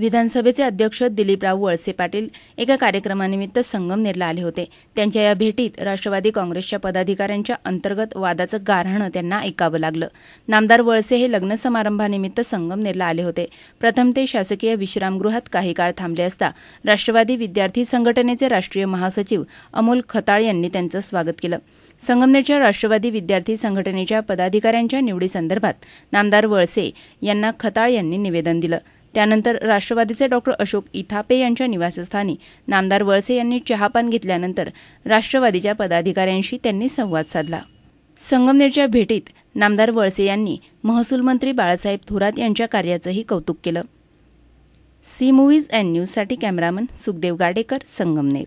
विधानसभेचे अध्यक्ष दिलीपराव वळसे पाटील एका कार्यक्रमानिमित्त संगमनेरला आले होते. त्यांच्या या भेटीत राष्ट्रवादी काँग्रेसच्या पदाधिकाऱ्यांच्या अंतर्गत वादाचं गारहाणं त्यांना ऐकावं लागलं. नामदार वळसे हे लग्न समारंभानिमित्त संगमनेरला आले होते. प्रथम ते शासकीय विश्रामगृहात काही काळ थांबले असता राष्ट्रवादी विद्यार्थी संघटनेचे राष्ट्रीय महासचिव अमोल खताळ यांनी त्यांचं स्वागत केलं. संगमनेरच्या राष्ट्रवादी विद्यार्थी संघटनेच्या पदाधिकाऱ्यांच्या निवडीसंदर्भात नामदार वळसे यांना खताळ यांनी निवेदन दिलं. त्यानंतर राष्ट्रवादीचे डॉक्टर अशोक इथापे यांच्या निवासस्थानी नामदार वळसे यांनी चहापान घेतल्यानंतर राष्ट्रवादीच्या पदाधिकाऱ्यांशी त्यांनी संवाद साधला. संगमनेरच्या भेटीत नामदार वळसे यांनी महसूल मंत्री बाळासाहेब थोरात यांच्या कार्याचंही कौतुक केलं. सी मूव्हीज अँड न्यूजसाठी कॅमेरामन सुखदेव गाडेकर संगमनेर.